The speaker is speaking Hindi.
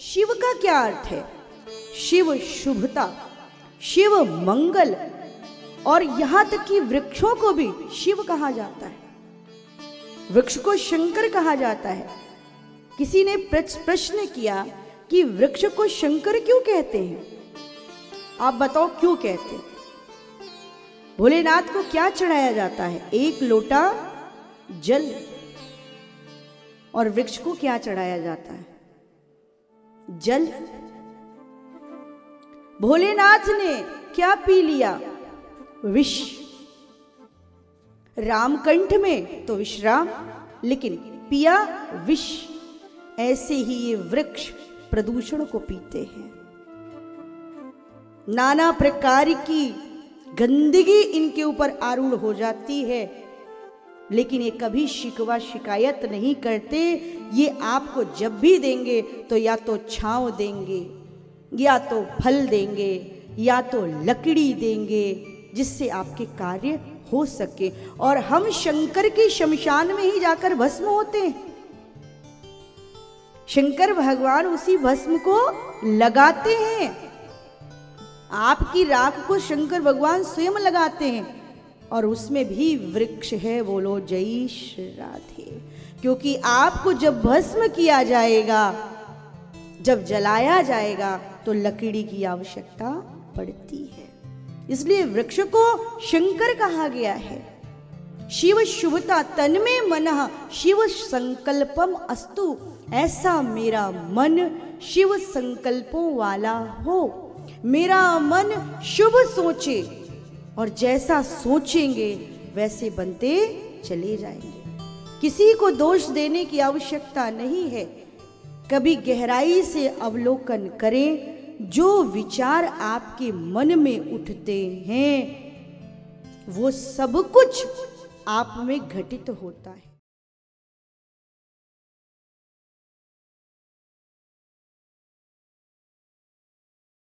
शिव का क्या अर्थ है? शिव शुभता, शिव मंगल, और यहाँ तक कि वृक्षों को भी शिव कहा जाता है। वृक्ष को शंकर कहा जाता है। किसी ने प्रश्न किया कि वृक्ष को शंकर क्यों कहते हैं? आप बताओ क्यों कहते हैं? भोलेनाथ को क्या चढ़ाया जाता है? एक लोटा जल। और वृक्ष को क्या चढ़ाया जाता है? जल। भोलेनाथ ने क्या पी लिया? विष। रामकंठ में तो विश्राम, लेकिन पिया विष। ऐसे ही ये वृक्ष प्रदूषण को पीते हैं। नाना प्रकार की गंदगी इनके ऊपर आरूढ़ हो जाती है। लेकिन ये कभी शिकवा शिकायत नहीं करते। ये आपको जब भी देंगे तो या तो छांव देंगे, या तो फल देंगे, या तो लकड़ी देंगे, जिससे आपके कार्य हो सके। और हम शंकर के शमशान में ही जाकर भस्म होते हैं। शंकर भगवान उसी भस्म को लगाते हैं। आपकी राख को शंकर भगवान स्वयं लगाते हैं। और उसमें भी वृक्ष है बोलो जय राधे। क्योंकि आपको जब भस्म किया जाएगा, जब जलाया जाएगा तो लकड़ी की आवश्यकता पड़ती है। इसलिए वृक्ष को शंकर कहा गया है। शिव शुभता तन में मन शिव संकल्पम अस्तु, ऐसा मेरा मन शिव संकल्पों वाला हो। मेरा मन शुभ सोचे और जैसा सोचेंगे, वैसे बनते चले जाएँगे। किसी को दोष देने की आवश्यकता नहीं है। कभी गहराई से अवलोकन करें, जो विचार आपके मन में उठते हैं, वो सब कुछ आप में घटित होता है।